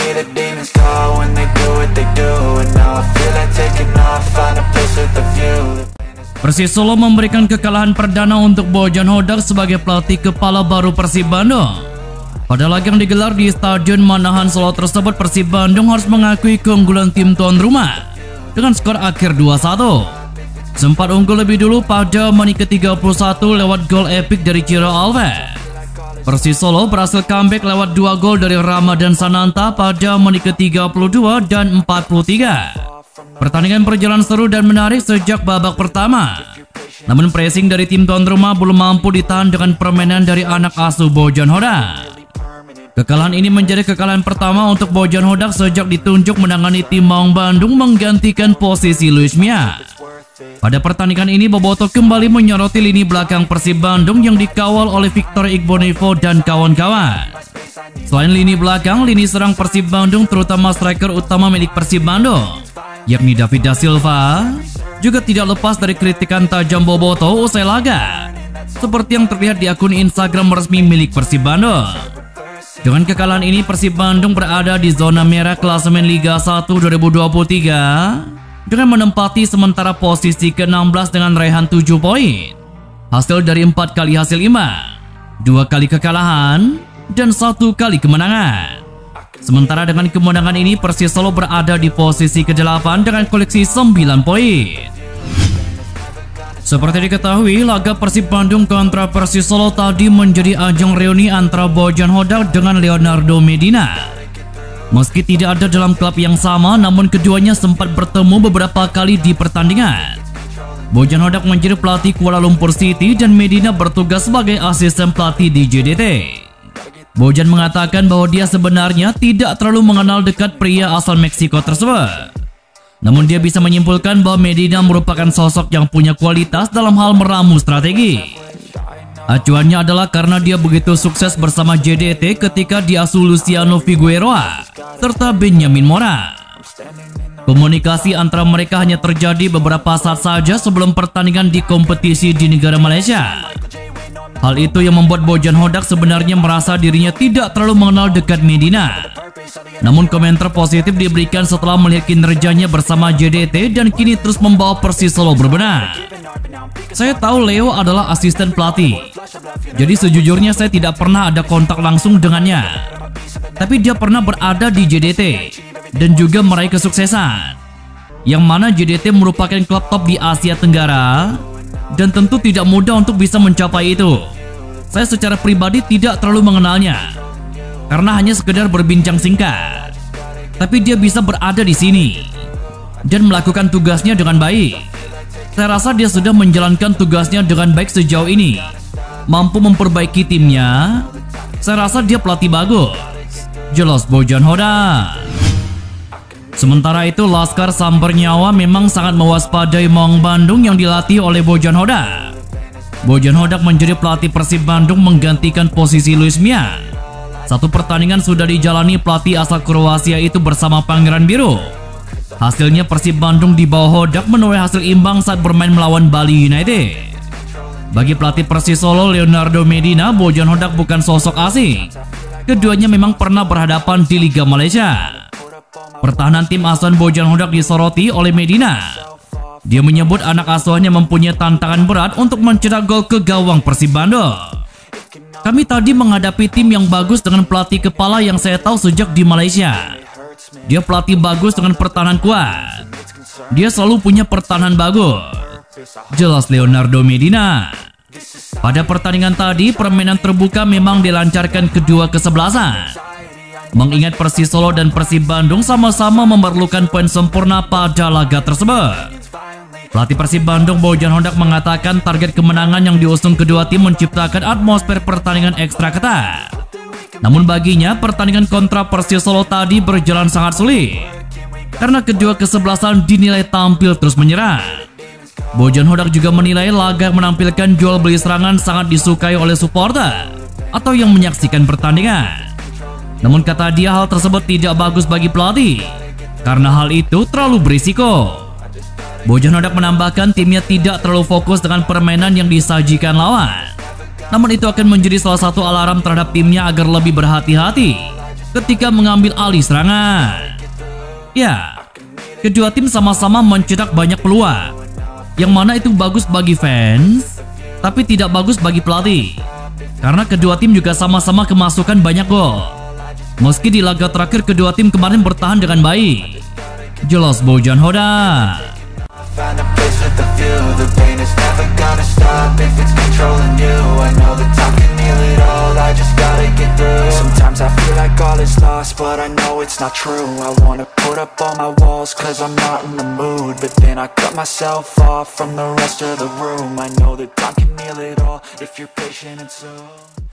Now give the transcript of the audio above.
me the demons call when they do what they do And now I feel like taking off, find a place with a view Persis Solo memberikan kekalahan perdana untuk Bojan Hodak sebagai pelatih kepala baru Persib Bandung. Pada laga yang digelar di Stadion Manahan Solo tersebut, Persib Bandung harus mengakui keunggulan tim tuan rumah dengan skor akhir 2-1. Sempat unggul lebih dulu pada menit ke-31 lewat gol epik dari Ciro Alves. Persis Solo berhasil comeback lewat dua gol dari Ramadan Sananta pada menit ke-32 dan 43. Pertandingan berjalan seru dan menarik sejak babak pertama. Namun pressing dari tim tuan rumah belum mampu ditahan dengan permainan dari anak asuh Bojan Hodak. Kekalahan ini menjadi kekalahan pertama untuk Bojan Hodak sejak ditunjuk menangani tim Maung Bandung menggantikan posisi Luis Mia. Pada pertandingan ini Boboto kembali menyoroti lini belakang Persib Bandung yang dikawal oleh Victor Igbonevo dan kawan-kawan. Selain lini belakang, lini serang Persib Bandung terutama striker utama milik Persib Bandung yakni David Da Silva, juga tidak lepas dari kritikan tajam Boboto usai laga, seperti yang terlihat di akun Instagram resmi milik Persib Bandung. Dengan kekalahan ini Persib Bandung berada di zona merah klasemen Liga 1 2023 dengan menempati sementara posisi ke-16 dengan raihan 7 poin. Hasil dari 4 kali hasil imbang, 2 kali kekalahan, dan satu kali kemenangan. Sementara dengan kemenangan ini Persis Solo berada di posisi ke-8 dengan koleksi 9 poin. Seperti diketahui, laga Persib Bandung kontra Persis Solo tadi menjadi ajang reuni antara Bojan Hodak dengan Leonardo Medina. Meski tidak ada dalam klub yang sama, namun keduanya sempat bertemu beberapa kali di pertandingan. Bojan Hodak menjadi pelatih Kuala Lumpur City dan Medina bertugas sebagai asisten pelatih di JDT. Bojan mengatakan bahwa dia sebenarnya tidak terlalu mengenal dekat pria asal Meksiko tersebut. Namun dia bisa menyimpulkan bahwa Medina merupakan sosok yang punya kualitas dalam hal meramu strategi. Acuannya adalah karena dia begitu sukses bersama JDT ketika diasuh Luciano Figueroa serta Benjamin Mora. Komunikasi antara mereka hanya terjadi beberapa saat saja sebelum pertandingan di kompetisi di negara Malaysia. Hal itu yang membuat Bojan Hodak sebenarnya merasa dirinya tidak terlalu mengenal dekat Medina. Namun komentar positif diberikan setelah melihat kinerjanya bersama JDT dan kini terus membawa Persis Solo berbenah. Saya tahu Leo adalah asisten pelatih. Jadi sejujurnya saya tidak pernah ada kontak langsung dengannya. Tapi dia pernah berada di JDT dan juga meraih kesuksesan. Yang mana JDT merupakan klub top di Asia Tenggara dan tentu tidak mudah untuk bisa mencapai itu. Saya secara pribadi tidak terlalu mengenalnya karena hanya sekedar berbincang singkat. Tapi dia bisa berada di sini dan melakukan tugasnya dengan baik. Saya rasa dia sudah menjalankan tugasnya dengan baik sejauh ini. Mampu memperbaiki timnya. Saya rasa dia pelatih bagus. Jelas Bojan Hoda. Sementara itu Laskar Sambar Nyawa memang sangat mewaspadai Maung Bandung yang dilatih oleh Bojan Hodak. Bojan Hodak menjadi pelatih Persib Bandung menggantikan posisi Luis Mia. Satu pertandingan sudah dijalani pelatih asal Kroasia itu bersama Pangeran Biru. Hasilnya Persib Bandung di bawah Hodak menuai hasil imbang saat bermain melawan Bali United. Bagi pelatih Persis Solo Leonardo Medina, Bojan Hodak bukan sosok asing. Keduanya memang pernah berhadapan di Liga Malaysia. Pertahanan tim asuhan Bojan Hodak disoroti oleh Medina. Dia menyebut anak asuhannya mempunyai tantangan berat untuk mencetak gol ke gawang Persib Bandung. Kami tadi menghadapi tim yang bagus dengan pelatih kepala yang saya tahu sejak di Malaysia. Dia pelatih bagus dengan pertahanan kuat. Dia selalu punya pertahanan bagus. Jelas Leonardo Medina. Pada pertandingan tadi, permainan terbuka memang dilancarkan kedua kesebelasan. Mengingat Persis Solo dan Persib Bandung sama-sama memerlukan poin sempurna pada laga tersebut. Pelatih Persib Bandung Bojan Hondak mengatakan target kemenangan yang diusung kedua tim menciptakan atmosfer pertandingan ekstra ketat. Namun baginya pertandingan kontra Persis Solo tadi berjalan sangat sulit karena kedua kesebelasan dinilai tampil terus menyerang. Bojan Hodak juga menilai laga menampilkan jual beli serangan sangat disukai oleh supporter atau yang menyaksikan pertandingan. Namun kata dia hal tersebut tidak bagus bagi pelatih karena hal itu terlalu berisiko. Bojan Hodak menambahkan timnya tidak terlalu fokus dengan permainan yang disajikan lawan. Namun itu akan menjadi salah satu alarm terhadap timnya agar lebih berhati-hati ketika mengambil alih serangan. Ya, kedua tim sama-sama mencetak banyak peluang. yang mana itu bagus bagi fans, tapi tidak bagus bagi pelatih. Karena kedua tim juga sama-sama kemasukan banyak gol. Meski di laga terakhir kedua tim kemarin bertahan dengan baik. Jelas Bojan Hoda. with the view The pain. Is never gonna stop if it's controlling you. I know the time can heal it all, I just gotta get through Sometimes I feel like all is lost, but I know it's not true. I wanna put up all my walls cause I'm not in the mood. But then I cut myself off from the rest of the room. I know that time can heal it all if you're patient and soon